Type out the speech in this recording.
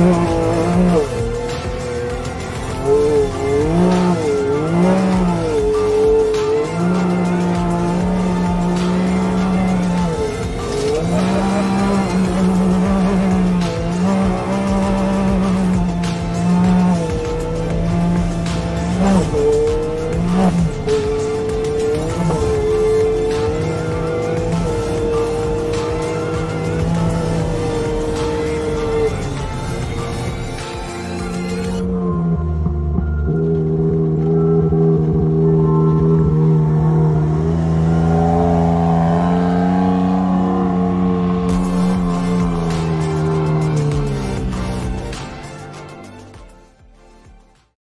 Oh.